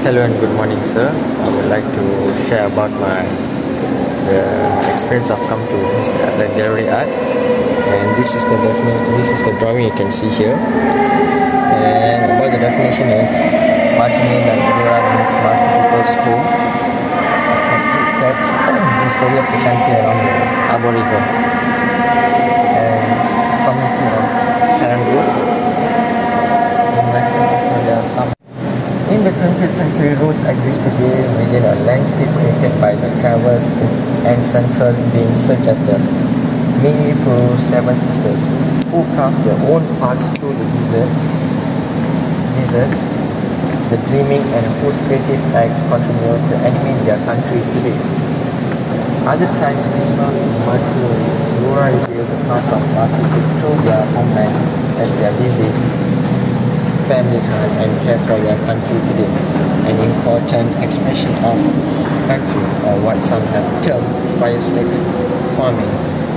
Hello and good morning, sir. I would like to share about my the experience I've come to the gallery art, and this is the defini- this is the drawing you can see here. And about the definition is Martini Nagura means multi people's home. And that's the story of the country around the within a landscape created by the travellers and central beings such as the Mini Puru Seven Sisters, who carved their own paths through the desert, deserts, the dreaming and whose creative acts continue to animate their country today. Other tribes and Marturi, Lura reveal the paths of Marturi through their homeland as they are busy family time and care for their country today. An important expression of country or what some have termed fire stick farming,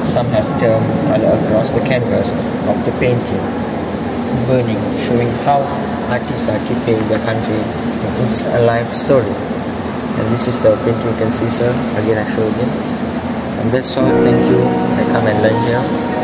some have termed color across the canvas of the painting, burning, showing how artists are keeping their country it's a alive story. And this is the painting you can see sir, again I show again. And that's all, thank you, I come and learn here.